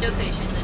就可以选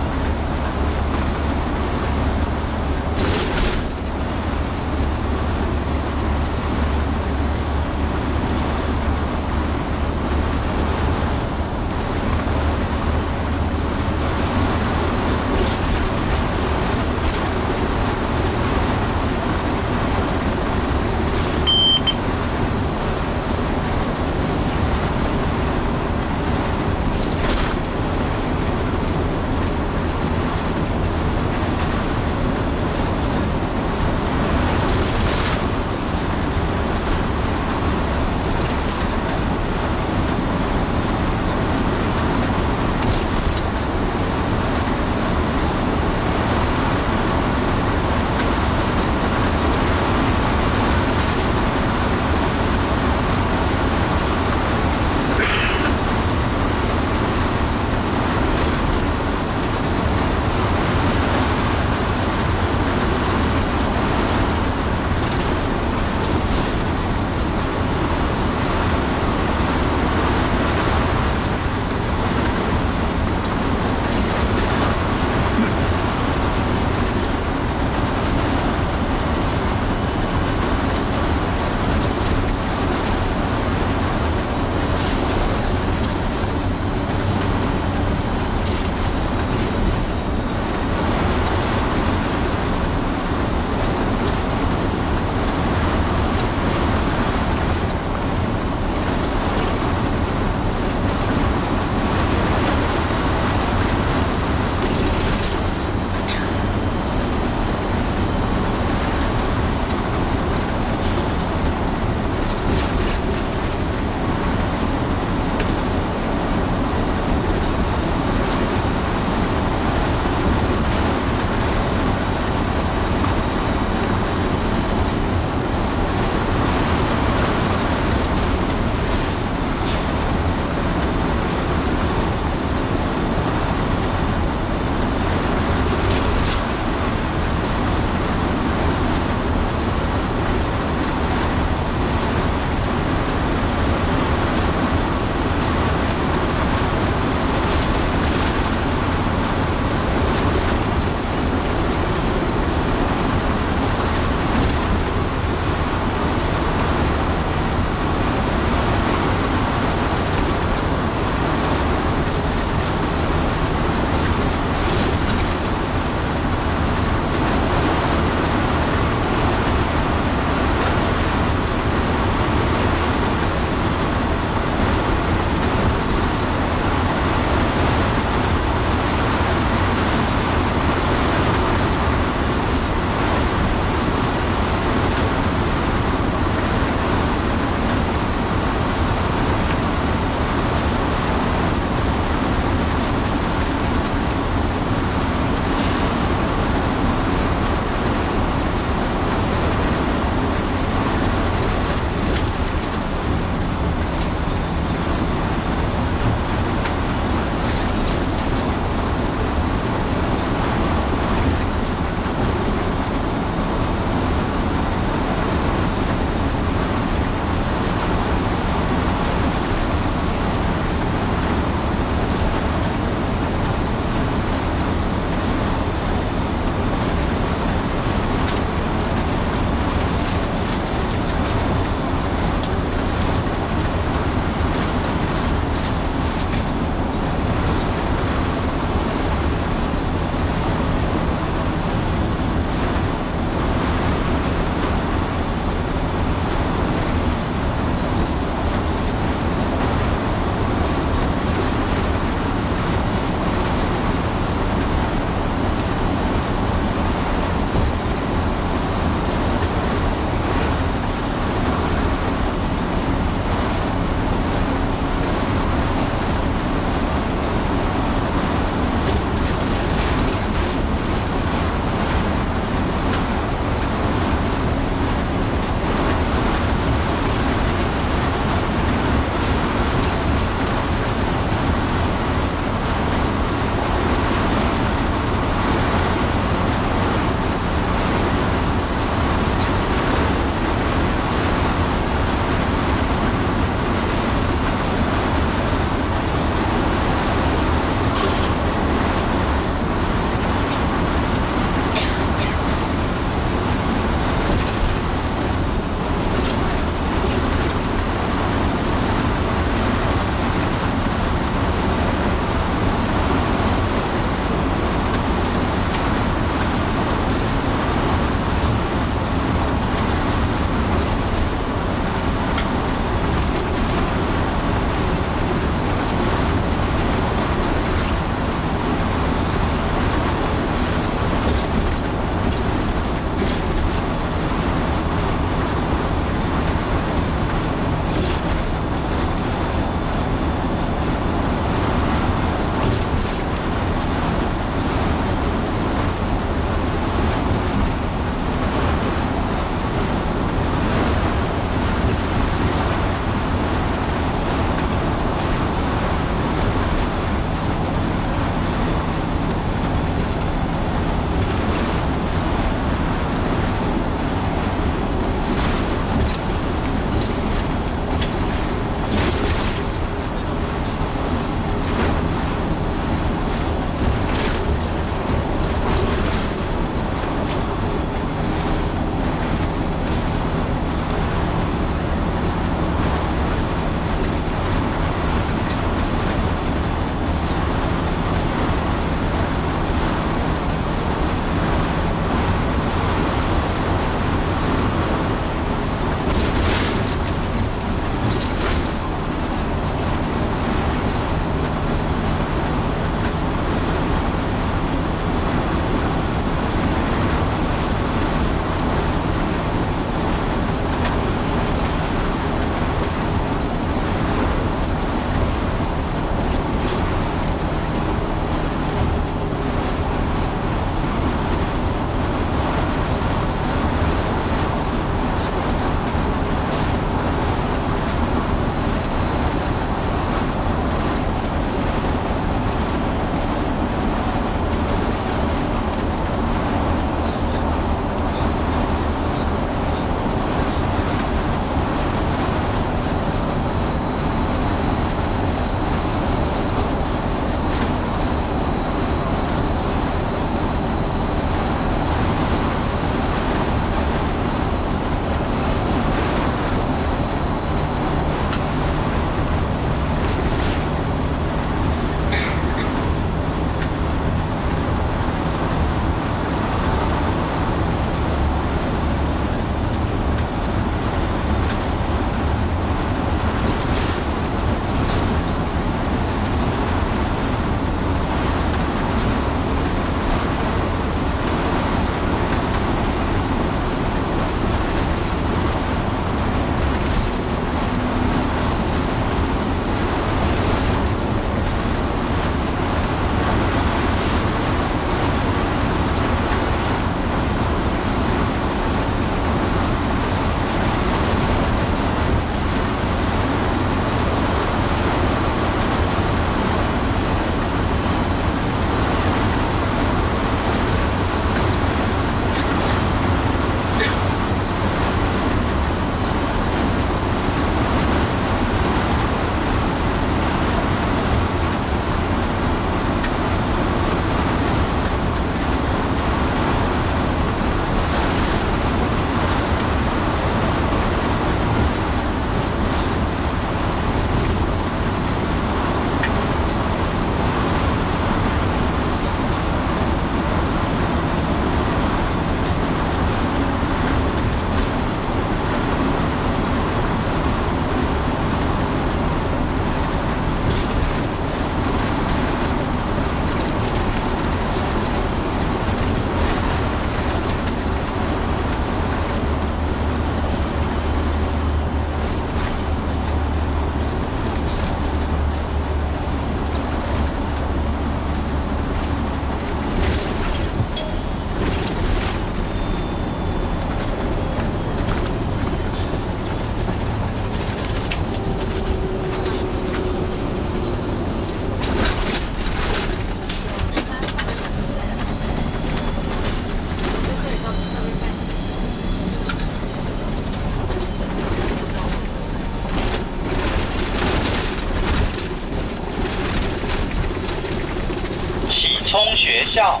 校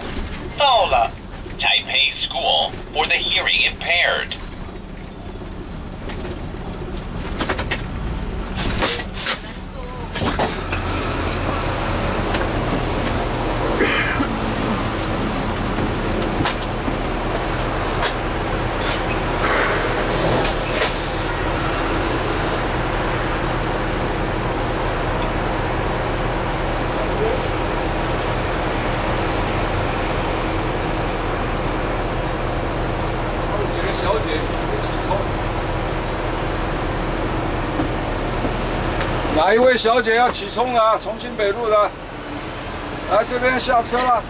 到了，Taipei School for the Hearing Impaired。 一位小姐要起冲了啊？重庆北路的，来这边下车了。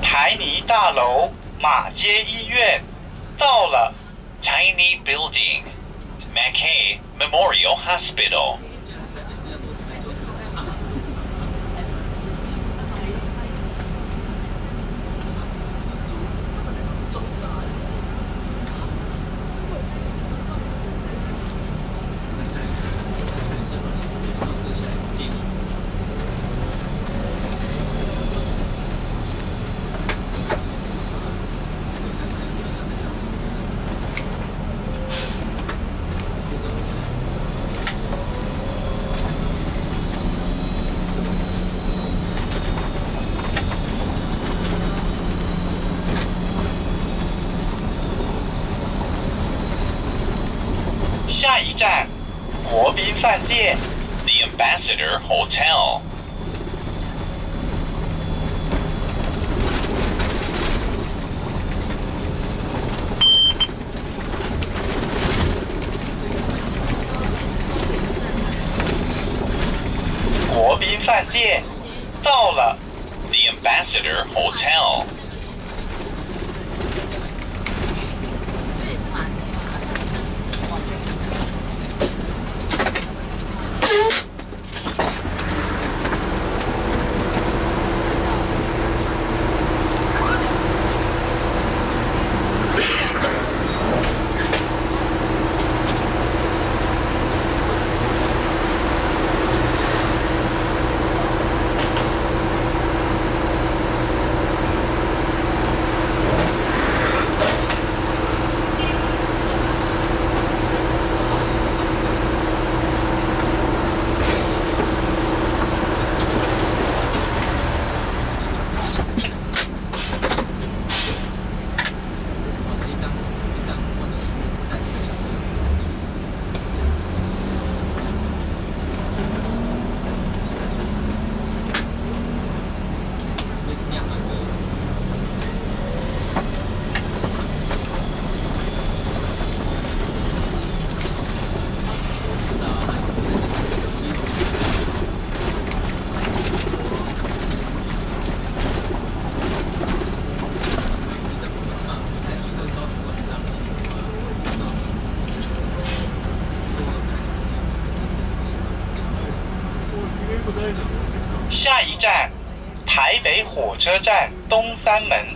台泥大楼马街医院到了。Tiny building, Mackay Memorial Hospital. 站，台北火车站东三门。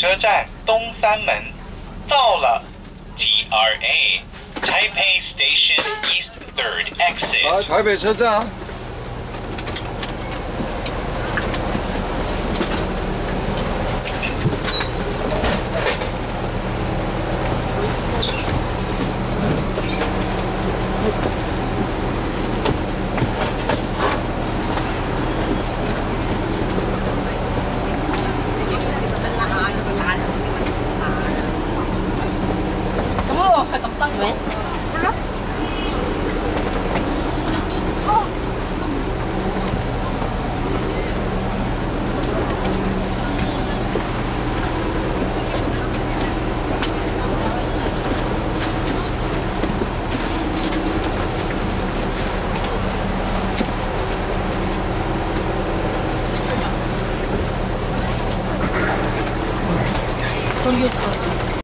车站东三门到了，TRA Taipei Station East Third Exit。啊，台北车站。